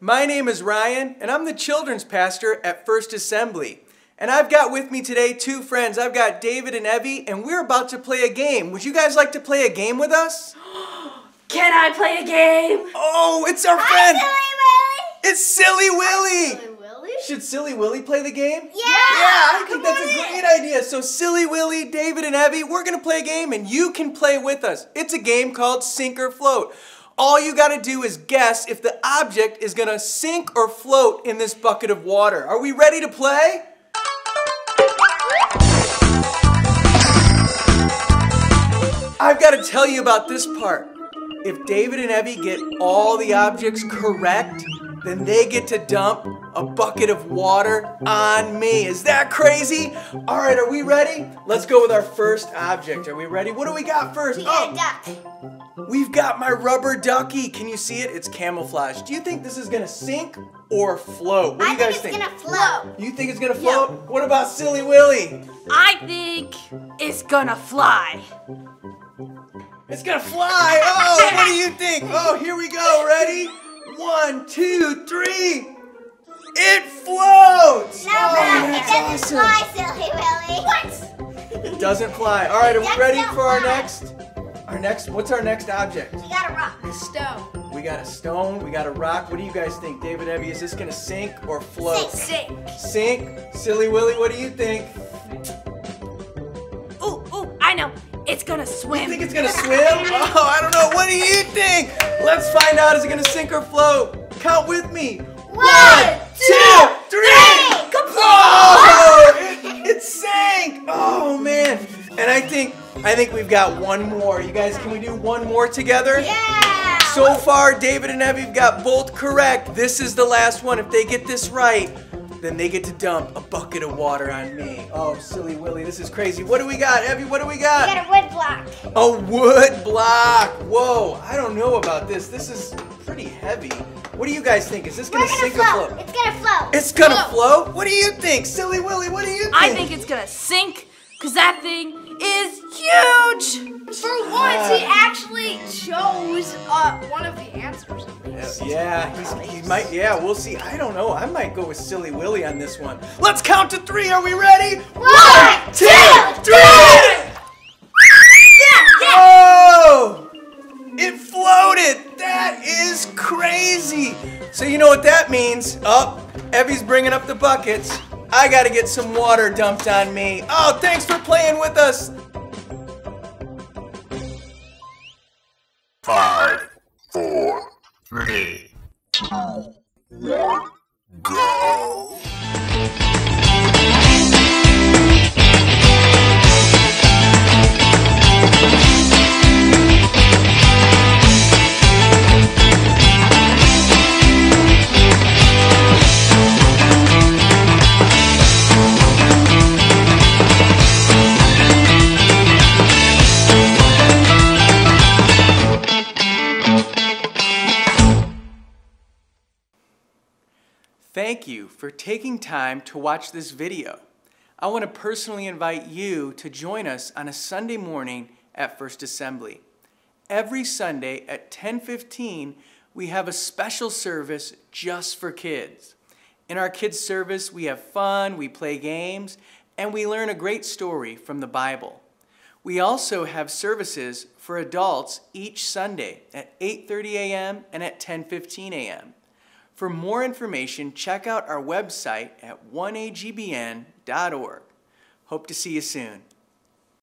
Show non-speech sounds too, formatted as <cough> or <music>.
My name is Ryan, and I'm the children's pastor at First Assembly. And I've got with me today two friends. I've got David and Evie, and we're about to play a game. Would you guys like to play a game with us? <gasps> Can I play a game? Oh, it's our friend! It's Silly Willy! Silly Willy. Silly Willy? Should Silly Willy play the game? Yeah. Yeah, I think Come that's a in. great idea. So, Silly Willy, David, and Evie, we're gonna play a game and you can play with us. It's a game called Sink or Float. All you gotta do is guess if the object is gonna sink or float in this bucket of water. Are we ready to play? I've gotta tell you about this part. If David and Evie get all the objects correct, then they get to dump a bucket of water on me. Is that crazy? All right, are we ready? Let's go with our first object. Are we ready? What do we got first? We got Oh, a duck. we've got my rubber ducky. Can you see it? It's camouflage. Do you think this is gonna sink or float? What do I you think guys it's think? gonna float. You think it's gonna float? What about Silly Willy? I think it's gonna fly. It's gonna fly. Oh, what do you think? Oh, here we go. Ready? One, two, three. It floats. No, oh, no, it that's doesn't awesome. fly, Silly Willy. What? It doesn't fly. All right, are we ready not for our next? Our next. What's our next object? We got a rock. A Stone. We got a stone. We got a rock. What do you guys think, David, Evie? Is this gonna sink or float? Sink. Sink. Sink. Silly Willy, what do you think? Ooh, ooh, I know. It's gonna swim. You think it's gonna swim? <laughs> Oh, I don't know. What do you think? Let's find out. Is it gonna sink or float? Count with me. One, two, three. Complete. Oh, <laughs> it, sank. Oh man. And I think I think we've got one more. You guys, can we do one more together? Yeah. So far, David and Evie have got both correct. This is the last one. If they get this right, then they get to dump a bucket of water on me. Oh, silly Willy, this is crazy. What do we got, Evie? What do we got? we got a wood block. A wood block. Whoa, I don't know about this. This is pretty heavy. What do you guys think? Is this gonna gonna sink float. or float? It's gonna float. It's gonna Float. float. What do you think, silly Willy? What do you think? I think it's gonna sink because that thing is huge. For once, he actually chose uh, one of the answers. At. Yeah, he's, he might. Yeah, we'll see. I don't know. I might go with Silly Willy on this one. Let's count to three. Are we ready? One, two, two, three. So you know what that means? Up. Oh, Evie's bringing up the buckets. I gotta get some water dumped on me. Oh, thanks for playing with us. Five, four, three, two, one, Thank you for taking time to watch this video. I want to personally invite you to join us on a Sunday morning at First Assembly. Every Sunday at 10:15, we have a special service just for kids. In our kids service, we have fun, we play games, and we learn a great story from the Bible. We also have services for adults each Sunday at 8:30 a.m. and at 10:15 a.m. For more information, check out our website at 1agbn.org. Hope to see you soon.